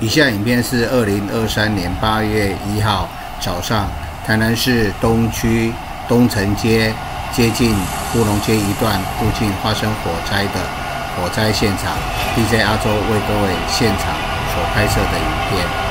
以下影片是二零二三年八月一号早上，台南市东区东城街接近乌龙街一段附近发生火灾的火灾现场，DJ 阿周为各位现场所拍摄的影片。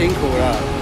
辛苦了。